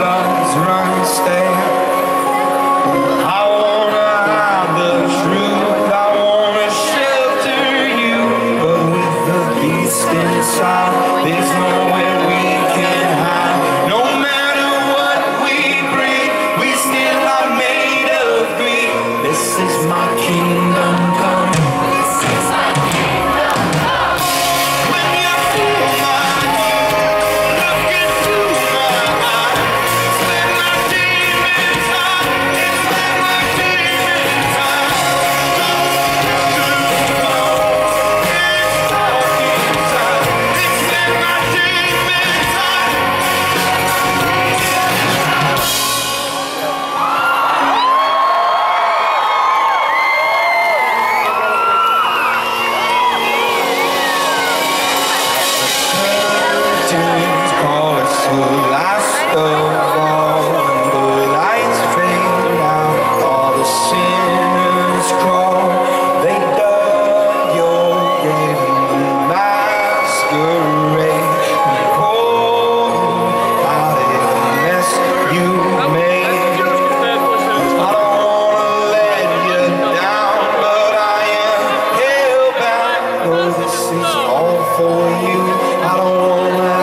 Love's run, stay. Is all for you. I don't wanna